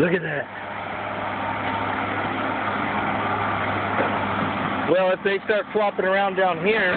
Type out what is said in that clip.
Look at that. Well, if they start flopping around down here,